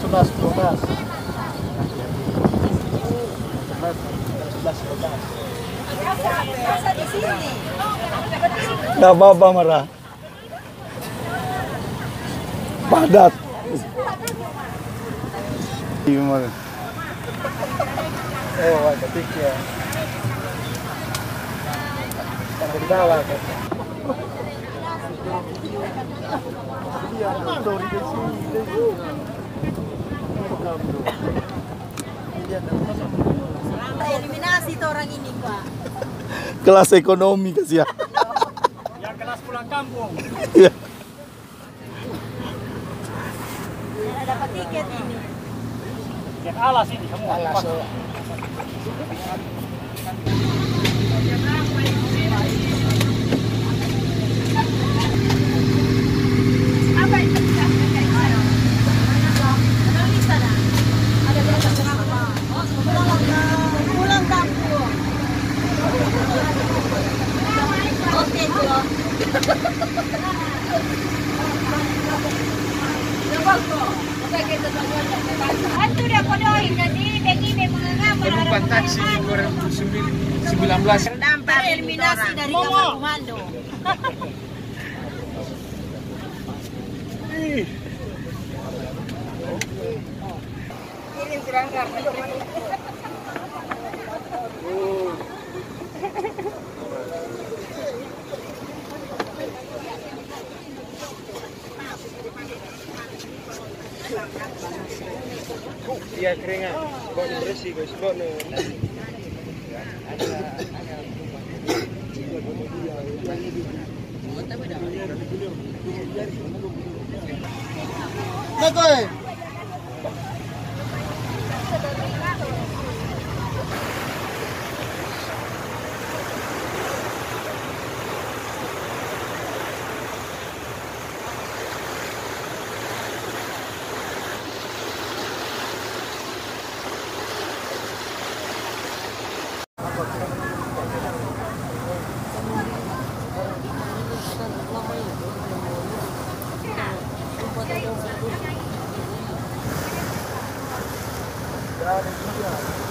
sebelas dua belas apa-apa marah padat. Iya, Humor oh ada ya. di bawah Eliminasi tuh orang ini, Pak. Kelas ekonomi kasih ya. Yang kelas pulang kampung. Iya. Tidak dapat tiket ini. Yang alas ini semua. Alas. Penumpang taksi 2019. Terdampak eliminasi dari kamar komando. Iya keringat. Kau ni bersih guys, kok ni. Ada ada. out and